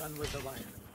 Done with the lion.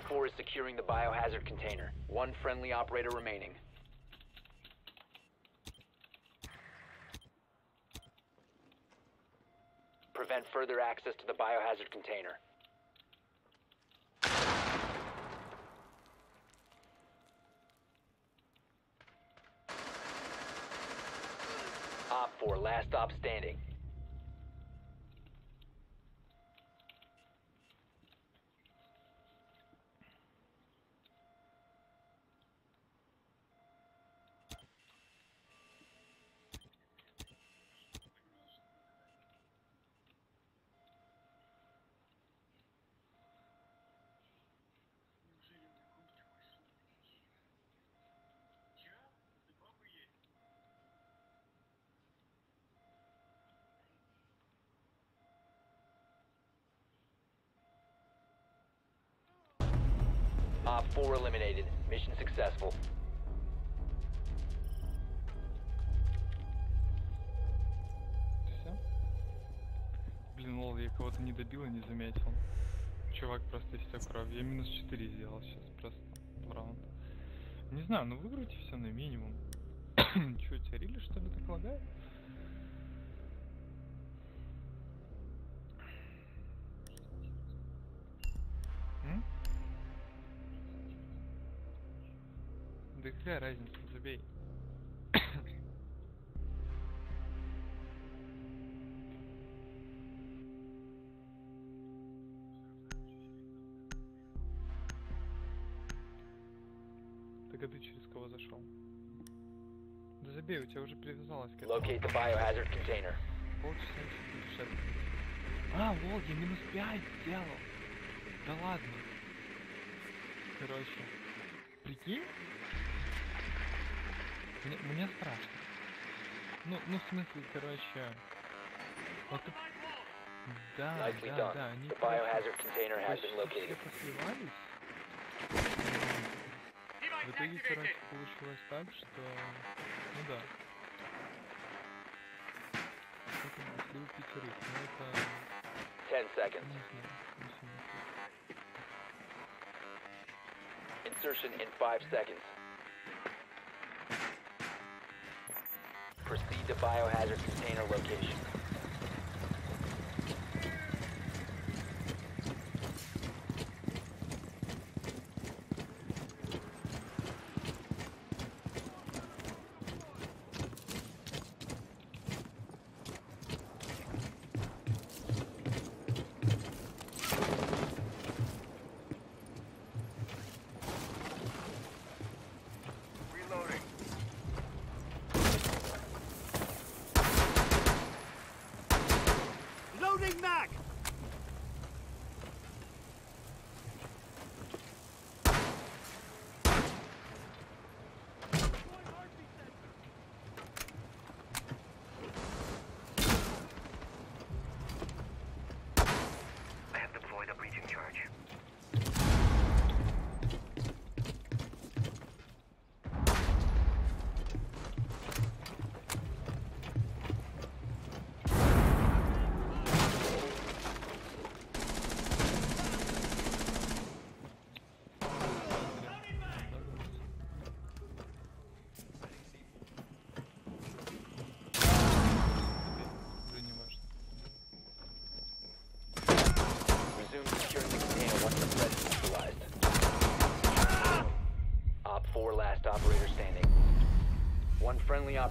Op 4 is securing the biohazard container. One friendly operator remaining. Prevent further access to the biohazard container. Op 4 eliminated. Mission successful. Все? Блин, лол, я кого-то не добил и не заметил. Чувак просто истек кровь. Я минус 4 сделал сейчас просто в раунд. Не знаю, ну выиграйте все на минимум. Че, тебя рили что ли так лагает? Да какая разница, забей. Так а ты через кого зашел? Да забей, у тебя уже привязалась к этому. Locate the biohazard container. Полчаса. А, лол, я минус 5 сделал. Да ладно. Короче. Прикинь? Мне, мне страшно. Ну, ну, в смысле, короче... Вот ты- Да, Nicely да, done. да, они The biohazard container has been located. посливались. В итоге, короче, получилось так, что... Ну да. Сколько было? Слил пятерых, ну это... 10 seconds. Не знаю, не круто. Insertion in 5 seconds. Proceed to biohazard container location.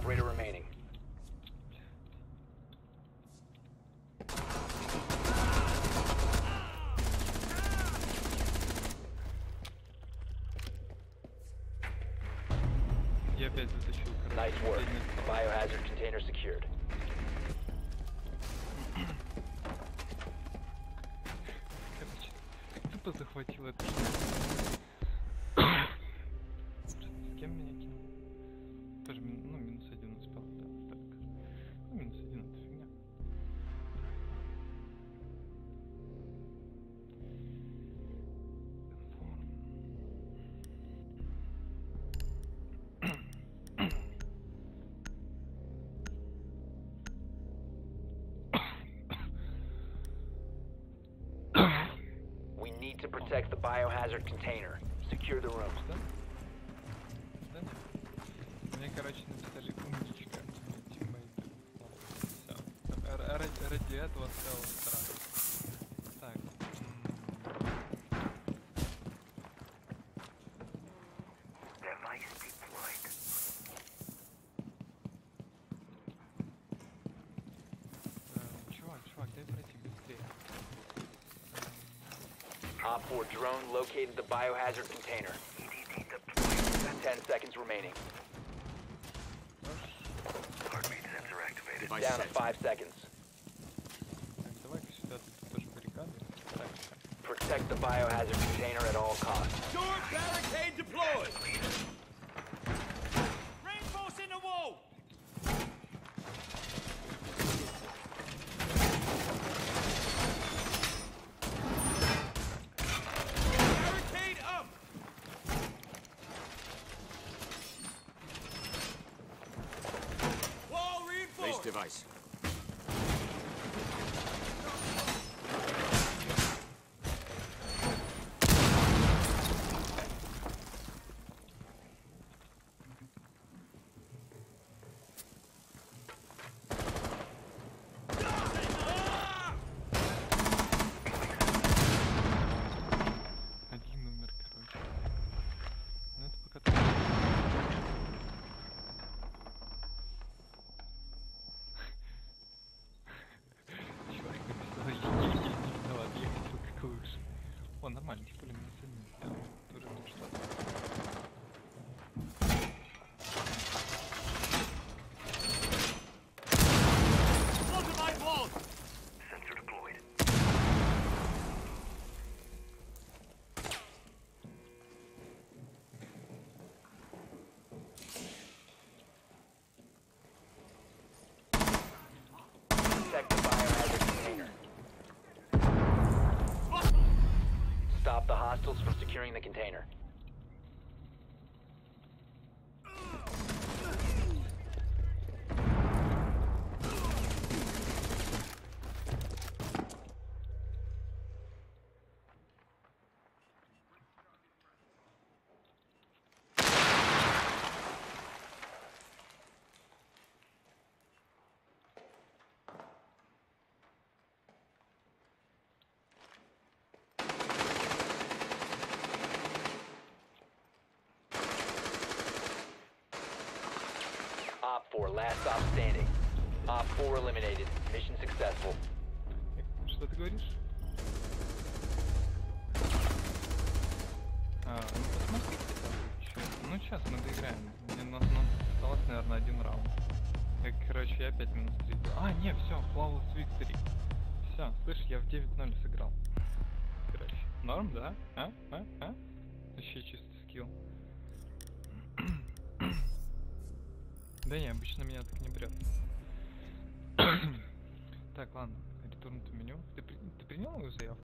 operator remaining. Nice work. Biohazard container secured. Короче, тупо захватил. Protect the biohazard container. Secure the room. Да? Да нет. Мне, короче, написали умничка. тиммейты. Все. Ради, ради этого целого страха. Op 4 drone located the biohazard container. 10 seconds remaining. Down to 5 seconds. Protect the biohazard container at all costs. Door barricade deployed! sacrifice. Stop the hostiles from securing the container. 4, last stop standing. Op 4 eliminated. Mission successful. Что ты говоришь? А, ну посмотрите там. Ну сейчас мы доиграем. Мне нас, нас осталось, наверное, один раунд. Э, Короче, я опять минус 3. А, не, все, Flawless Victory. Все, слышь, я в 9-0 сыграл. Короче, норм, да? А? А? А? Вообще чистый скилл. Да не, обычно меня так не прет. так, ладно, ретурн меню. Ты, ты принял мою заявку?